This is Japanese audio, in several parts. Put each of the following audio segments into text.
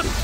っ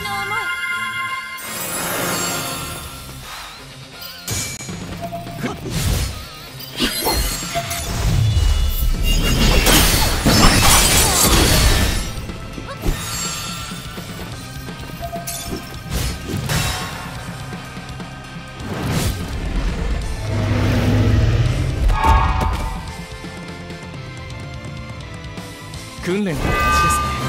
私の思い。訓練と同じですね